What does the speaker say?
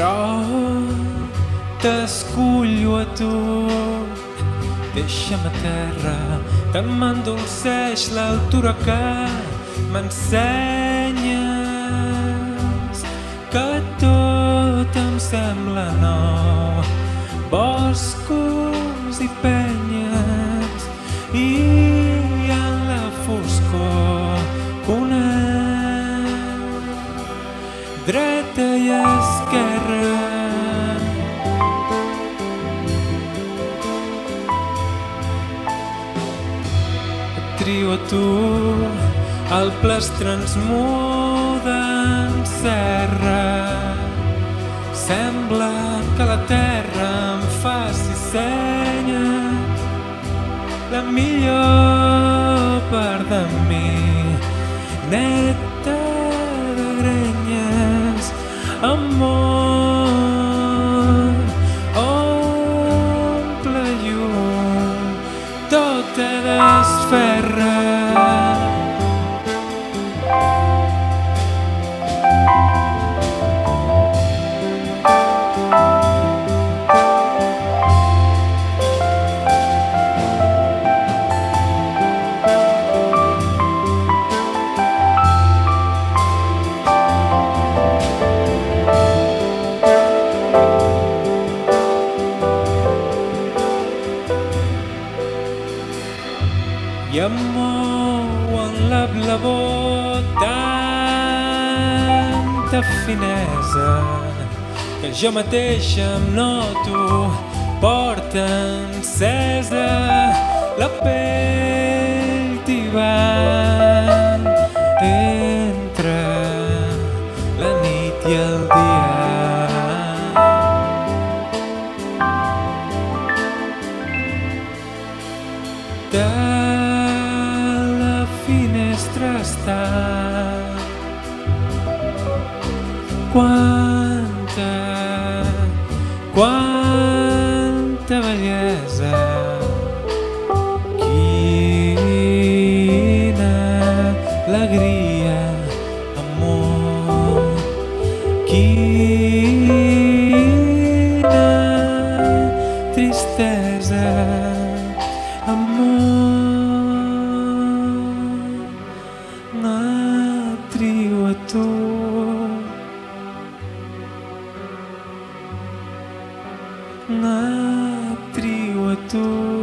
però t'escullo a tu. Deixa'm a terra, que m'endolceix l'altura que m'ensenyes, que tot em sembla nou, boscos i penyes, i en la foscor conec dreta i esquerra. A tu, el ple es transmuda en serra. Sembla que la terra em faci senyes la millor part de mi, neta de grenyes, amor, tot i em mou en la blavor tanta finesa que jo mateix em noto porta encesa la pell quanta quanta bellesa quina alegria amor. Quina na triwatur